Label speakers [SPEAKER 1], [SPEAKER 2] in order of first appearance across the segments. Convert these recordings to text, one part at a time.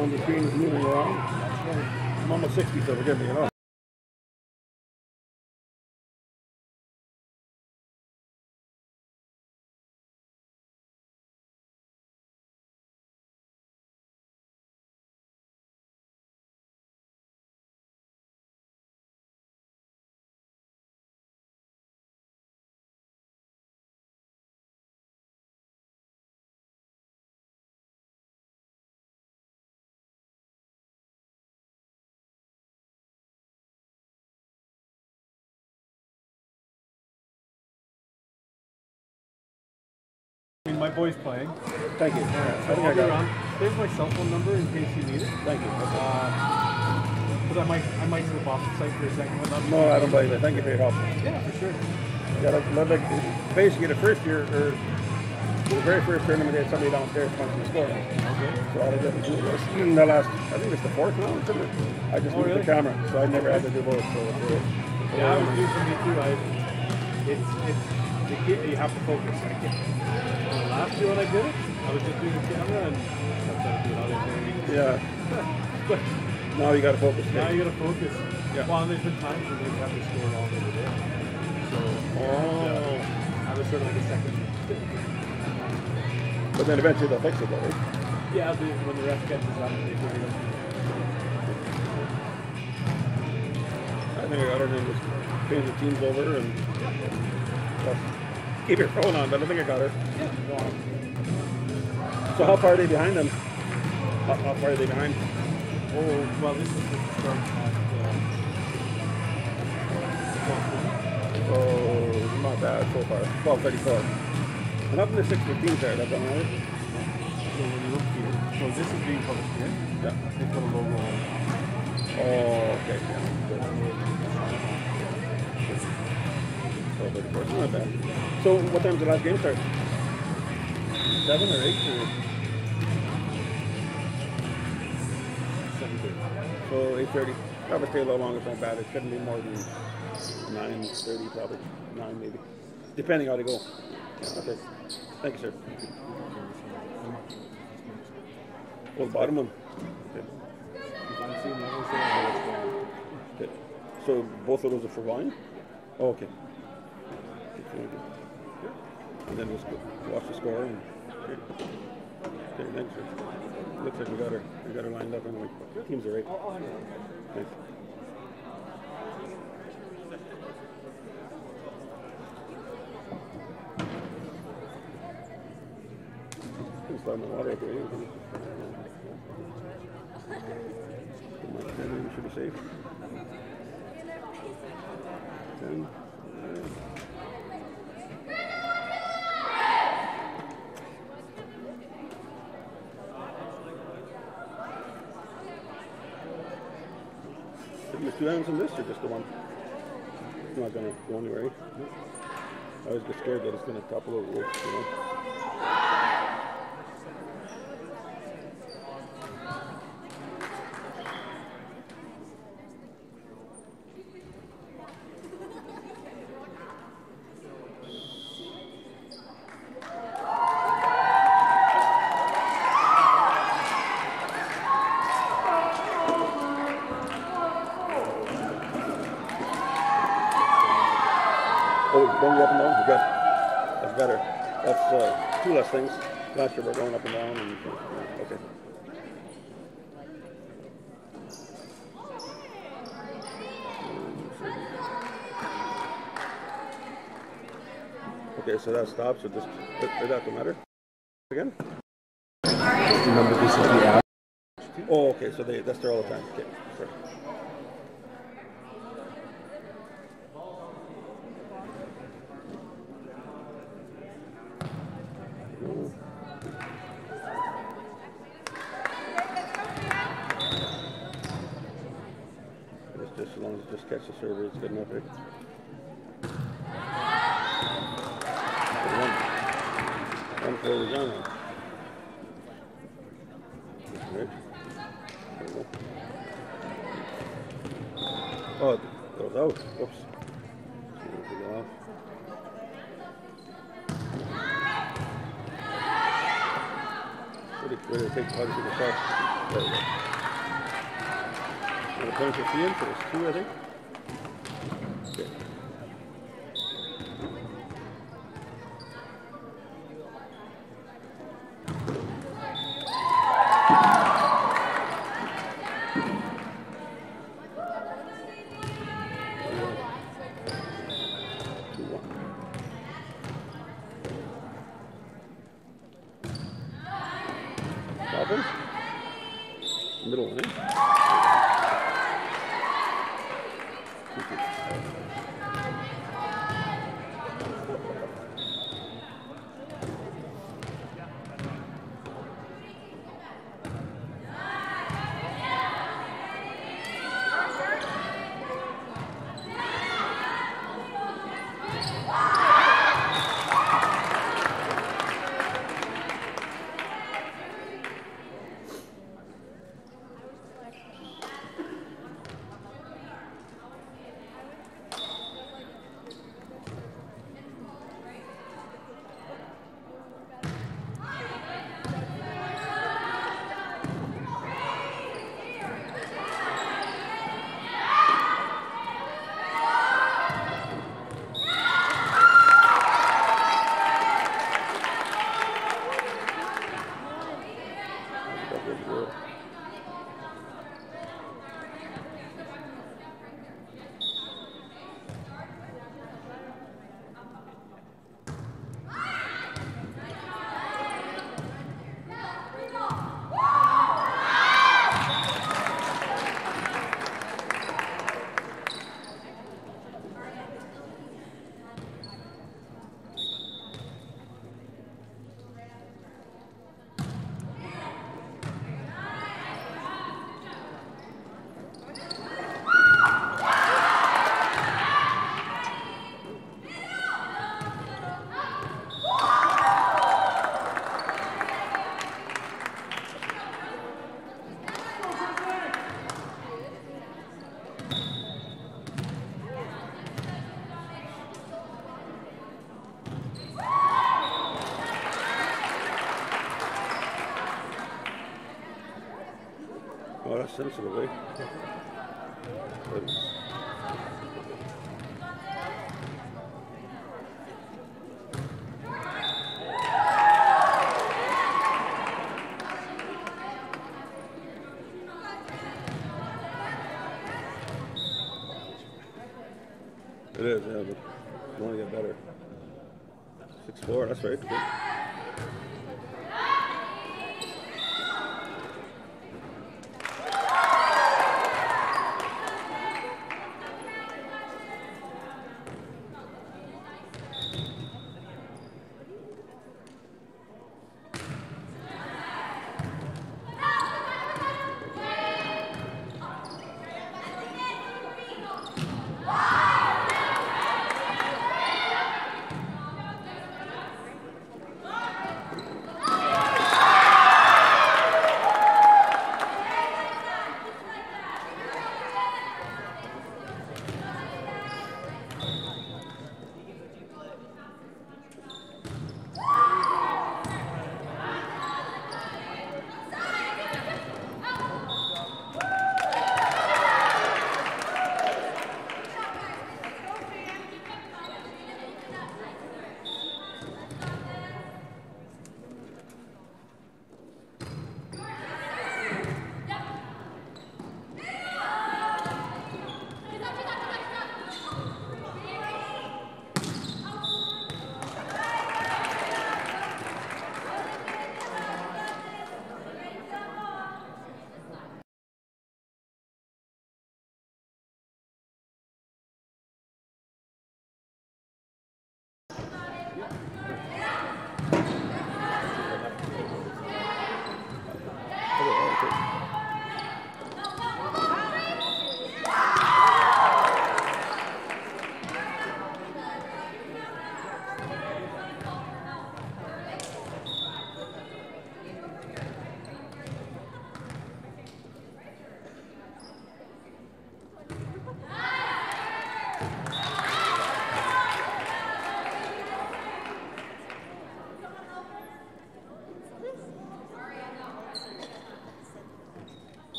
[SPEAKER 1] on the is moving around. I'm almost 60, so forgive me, you.
[SPEAKER 2] My boy's playing.
[SPEAKER 1] Thank you.
[SPEAKER 2] So
[SPEAKER 1] I think I
[SPEAKER 2] I'll be around. There's my cell phone number in case you need it.
[SPEAKER 1] Thank you.
[SPEAKER 2] Because I might, I might slip off the site for a second.
[SPEAKER 1] No, I don't blame you. Thank you for your help.
[SPEAKER 2] Yeah, for sure.
[SPEAKER 1] Yeah, like, basically the first year, or the very first tournament, they had somebody downstairs punching the score.
[SPEAKER 2] Okay.
[SPEAKER 1] So all I did was do in the last, I think it's the fourth now. I just
[SPEAKER 2] Oh,
[SPEAKER 1] moved
[SPEAKER 2] really?
[SPEAKER 1] the camera, so I never had to do both. So, uh,
[SPEAKER 2] Yeah, I was doing for me too. I, it's, it's, the kid, you have to focus. I can't. Last year when I did it, I was just doing the camera and I was trying to do other things.
[SPEAKER 1] yeah,
[SPEAKER 2] But
[SPEAKER 1] now you got to focus.
[SPEAKER 2] now you gotta focus.
[SPEAKER 1] Yeah.
[SPEAKER 2] Well, and there's been times when they've had to score all over there. So,
[SPEAKER 1] Oh.
[SPEAKER 2] I was sort of like a second.
[SPEAKER 1] But then eventually they'll fix it, though, right?
[SPEAKER 2] Yeah, the, when the ref catches up, they figure it out.
[SPEAKER 1] I think I got her and just change the teams over and well, keep your phone on, but I think I got her.
[SPEAKER 2] Yeah.
[SPEAKER 1] So how far are they behind them? How, how far are they behind?
[SPEAKER 2] Oh, well, this is the start uh,
[SPEAKER 1] Oh, not bad so far. 1234. And up in the 615 there, that's all right?
[SPEAKER 2] So when you look here, so this is being published here.
[SPEAKER 1] Yeah.
[SPEAKER 2] They put a logo on.
[SPEAKER 1] Oh, okay. Yeah. Good. 1234, it's not bad. So what time's the last game start? 7 or 8 or?
[SPEAKER 2] Seven thirty.
[SPEAKER 1] So 8.30. Probably stay a little longer, it's not bad. It shouldn't be more than 9.30 probably. 9 maybe. Depending how they go. Okay. Thank you, sir. Well, bottom one. Okay.
[SPEAKER 2] So
[SPEAKER 1] both of those are for wine? Oh, okay. And then just watch the score and. Okay, thanks, sir. Looks like we got her, we got her lined up anyway. Teams are right. Thanks. Can start water up here. you can- Put my pen in, should be safe. Ten. alright. Did you two hands on this or just the one? It's not gonna go anywhere. I always get scared that it's gonna topple over, you know? Oh, going up and down? Good. That's better. That's uh, two less things. Last year we're going up and down. And, yeah, okay. Okay, so that stops. So just does that matter? Again?
[SPEAKER 2] Remember this is the app.
[SPEAKER 1] Oh, okay. So they that's there all the time. Okay, sorry. It's just as long as it just catch the server, it's good enough, right? One, one forward down. Right. There we go. Oh, it goes out. Whoops. See if we go off. How to take a shot. There we go. And a point for Feehan, so there's two, I think. Sensitive, eh? It is, yeah, but only get better. Six four, that's right.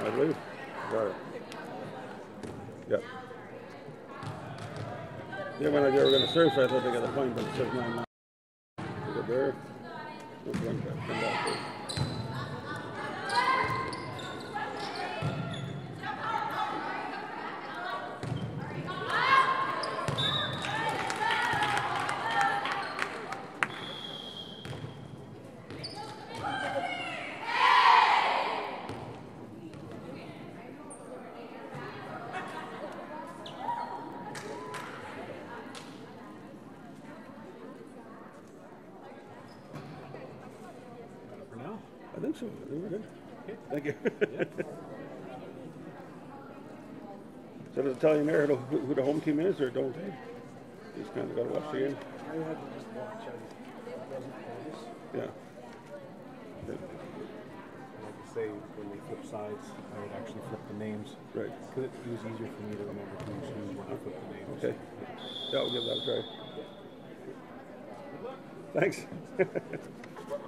[SPEAKER 1] I believe. Got it. Yep. Yeah, when I they were going to search, I thought they got a point, but it says nine nine. Is it there? Come back there.
[SPEAKER 3] For now.
[SPEAKER 1] I think so. I think we're good.
[SPEAKER 3] Okay.
[SPEAKER 1] Thank you.
[SPEAKER 3] Yeah.
[SPEAKER 1] so does it tell you there who, who the home team is, or don't they? You just kind of got to watch the game.
[SPEAKER 4] I had to just watch. I wasn't focused.
[SPEAKER 1] Yeah.
[SPEAKER 3] Like I say, when they flip sides, I would actually flip the names.
[SPEAKER 1] Right.
[SPEAKER 3] Because it was easier for me to remember who's who when I flip the names.
[SPEAKER 1] Okay. Yeah, we'll give that a try. Thanks.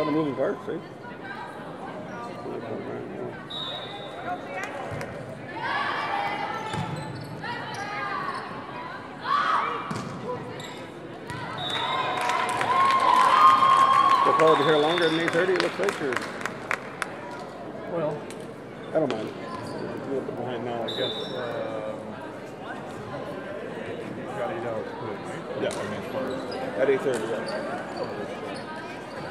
[SPEAKER 1] lot of moving parts, eh? They'll probably be here longer than 8.30 it looks like, or
[SPEAKER 2] Well,
[SPEAKER 1] I don't mind. We're a little bit behind now,
[SPEAKER 2] I guess um, you've got eight hours to it, right?
[SPEAKER 1] Yeah.
[SPEAKER 2] I mean, as far as
[SPEAKER 1] At 8.30, yeah.